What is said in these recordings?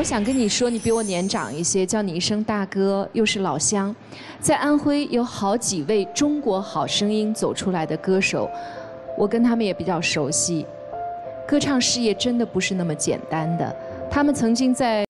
我想跟你说，你比我年长一些，叫你一声大哥，又是老乡。在安徽有好几位中国好声音走出来的歌手，我跟他们也比较熟悉。歌唱事业真的不是那么简单的，他们曾经在。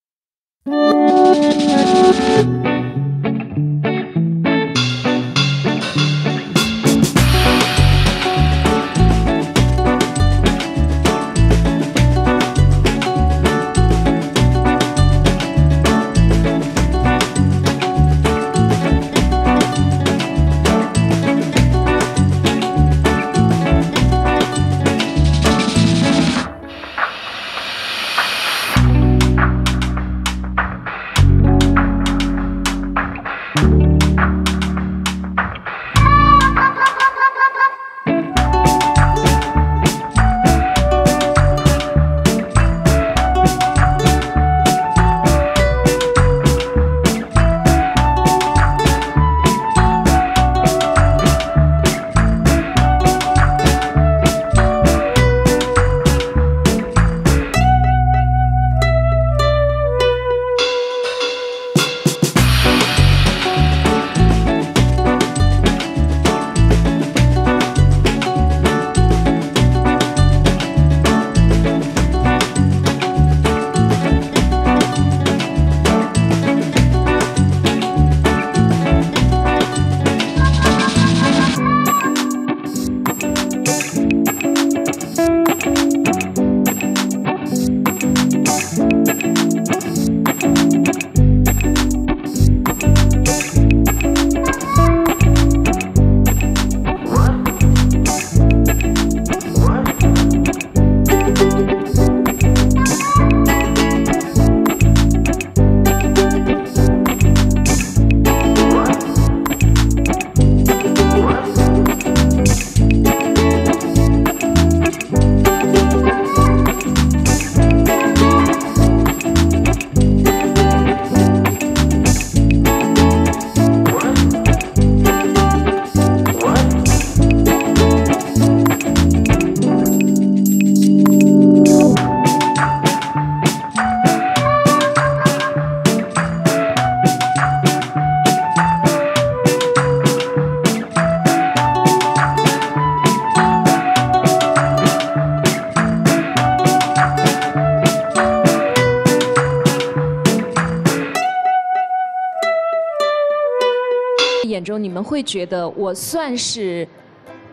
中，你们会觉得我算是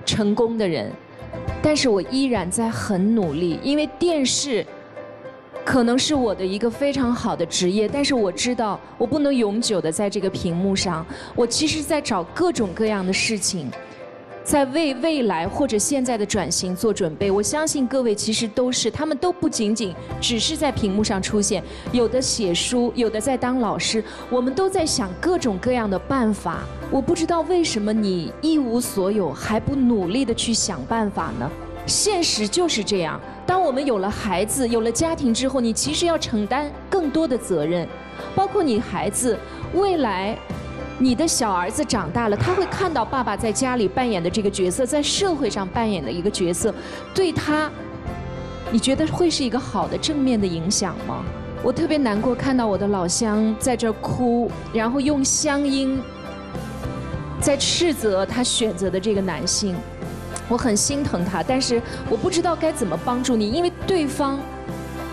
成功的人，但是我依然在很努力，因为电视可能是我的一个非常好的职业，但是我知道我不能永久的在这个屏幕上，我其实在找各种各样的事情。在为未来或者现在的转型做准备，我相信各位其实都是，他们都不仅仅只是在屏幕上出现，有的写书，有的在当老师，我们都在想各种各样的办法。我不知道为什么你一无所有还不努力的去想办法呢？现实就是这样，当我们有了孩子、有了家庭之后，你其实要承担更多的责任，包括你孩子未来。你的小儿子长大了，他会看到爸爸在家里扮演的这个角色，在社会上扮演的一个角色，对他，你觉得会是一个好的正面的影响吗？我特别难过，看到我的老乡在这哭，然后用乡音在斥责他选择的这个男性，我很心疼他，但是我不知道该怎么帮助你，因为对方。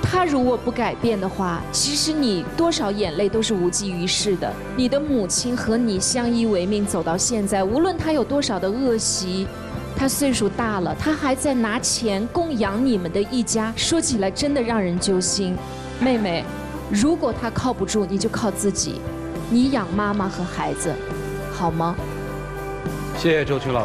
他如果不改变的话，其实你多少眼泪都是无济于事的。你的母亲和你相依为命走到现在，无论他有多少的恶习，他岁数大了，他还在拿钱供养你们的一家。说起来真的让人揪心。妹妹，如果他靠不住，你就靠自己，你养妈妈和孩子，好吗？谢谢周曲老。